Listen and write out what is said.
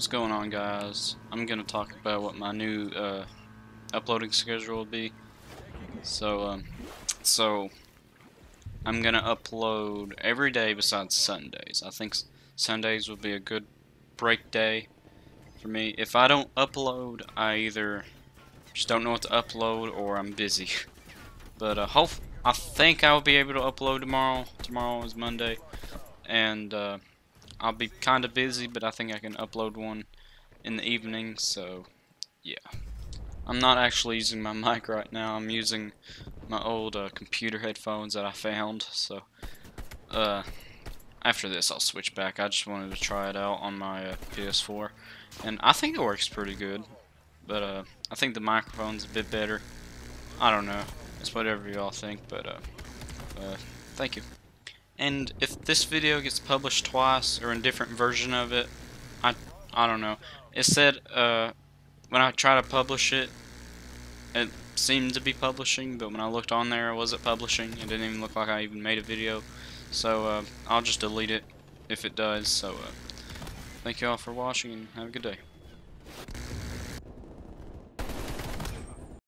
What's going on guys? I'm gonna talk about what my new uh, uploading schedule will be. So, um, so I'm gonna upload every day besides Sundays. I think Sundays will be a good break day for me. If I don't upload, I either just don't know what to upload or I'm busy. But uh, hope I think I'll be able to upload tomorrow. Tomorrow is Monday, and uh, I'll be kind of busy, but I think I can upload one in the evening. So yeah, I'm not actually using my mic right now. I'm using my old uh, computer headphones that I found. So uh, after this, I'll switch back. I just wanted to try it out on my uh, PS4, and I think it works pretty good. But uh, I think the microphone's a bit better. I don't know. It's whatever y'all think, but uh, uh, thank you. And if this video gets published twice or in different version of it, I I don't know. It said uh, when I try to publish it, it seemed to be publishing, but when I looked on there, it wasn't publishing. It didn't even look like I even made a video. So uh, I'll just delete it if it does. So uh, thank you all for watching and have a good day.